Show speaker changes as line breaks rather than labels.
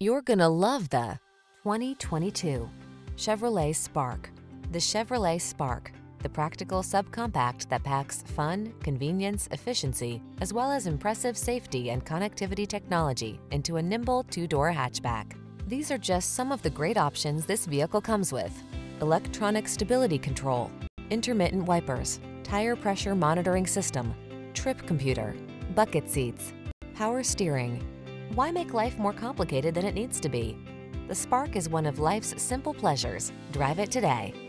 You're gonna love the 2022 Chevrolet Spark. The Chevrolet Spark, the practical subcompact that packs fun, convenience, efficiency, as well as impressive safety and connectivity technology into a nimble two-door hatchback. These are just some of the great options this vehicle comes with. Electronic stability control, intermittent wipers, tire pressure monitoring system, trip computer, bucket seats, power steering. Why make life more complicated than it needs to be? The Spark is one of life's simple pleasures. Drive it today.